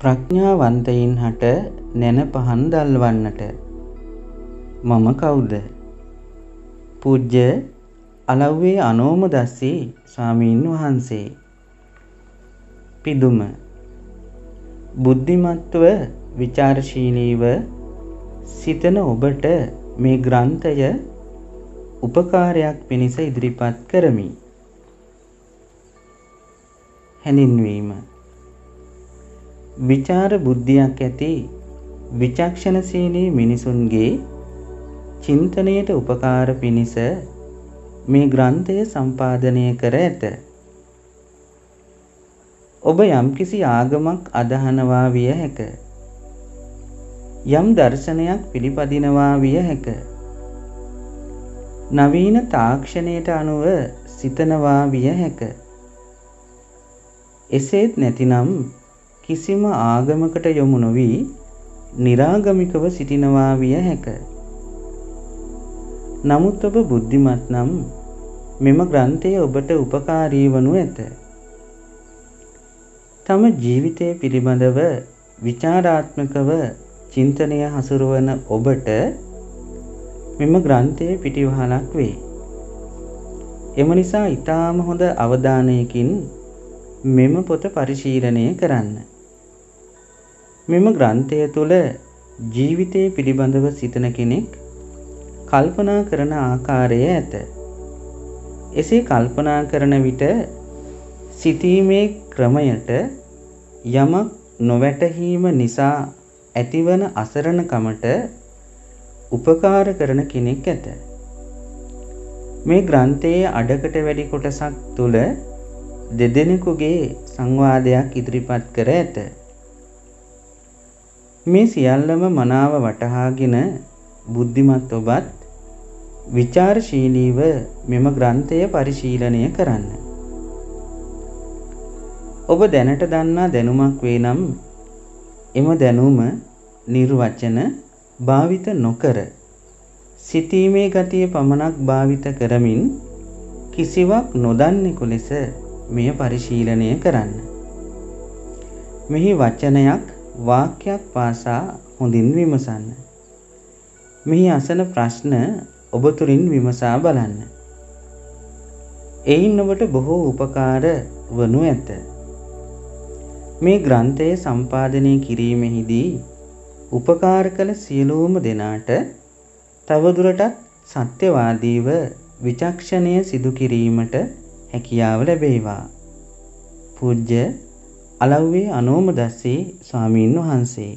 ප්‍රඥාවන්තයින් හට නැන පහන් දල්වන්නට මම කවුද? පූජ්‍ය අලව්වේ අනෝම දස්සී ස්වාමීන් වහන්සේ. පිදුම බුද්ධිමත්ව ਵਿਚාරශීලීව සිතන ඔබට මේ ග්‍රන්ථය උපකාරයක් පිණිස ඉදිරිපත් කරමි. හැඳින්වීම විචාර බුද්ධියක් ඇති විචක්ෂණශීලී මිනිසුන්ගේ චින්තනයට උපකාර පිණිස මේ ග්‍රන්ථය සම්පාදනය කර ඇත. ඔබ යම්කිසි ආගමක් අදහනවා විය හැක. යම් දර්ශනයක් පිළිපදිනවා විය හැක. නවීන තාක්ෂණයට අනුව සිතනවා විය හැක. එසේත් නැතිනම් කිසිම ආගමකට යොමු නොවී निराගමිකව සිටිනවා විය හැක. නමුත් ඔබ බුද්ධිමත් නම් මෙම ග්‍රන්ථය ඔබට උපකාරී වනු ඇත. තම ජීවිතය පිළිබඳව විචාරාත්මකව චින්තනය හසුරුවන ඔබට මෙම ග්‍රන්ථය පිටිවහලක් වේ. එම නිසා ඊටාම හොඳ අවධානයකින් මෙම පොත පරිශීලනය කරන්න. මෙම ග්‍රන්ථය තුළ ජීවිතය පිළිබඳව සිතන කෙනෙක් කල්පනා කරන ආකාරය ඇත. එසේ කල්පනා කරන විට සිතීමේ ක්‍රමයට යමක් නොවැටහීම නිසා ඇතිවන අසරණකමට උපකාර කරන කෙනෙක් ඇත. මේ ග්‍රන්ථයේ අඩකට වැඩි කොටසක් තුළ දෙදෙනෙකුගේ සංවාදයක් ඉදිරිපත් කර ඇත. මේ සියල්ලම මනාව වටහාගෙන බුද්ධිමත් ඔබත් විචාරශීලීව මෙම ග්‍රන්ථය පරිශීලනය කරන්න. ඔබ දැනට දන්නා දැනුමක් වේ නම් එම දැනුම නිර්වචන භාවිත නොකර සිතීමේ ගතිය පමණක් භාවිත කරමින් කිසිවක් නොදන්නෙකු ලෙස මෙය පරිශීලනය කරන්න. මෙහි වචනයක් වාක්‍යයක් පාසා හොඳින් විමසන්න. මෙහි අසන ප්‍රශ්න ඔබ තුළින් විමසා බලන්න. එයින් ඔබට බොහෝ උපකාර වනු ඇත. මේ ග්‍රන්ථය සම්පාදනය කිරීමෙහිදී උපකාර කළ සියලුම දෙනාට තවදුරටත් සත්‍යවාදීව විචක්ෂණය සිදු කිරීමට හැකියාව ලැබේවා. පූජ්‍ය අලව්වේ අනෝමදස්සේ ස්වාමීන් වහන්සේ.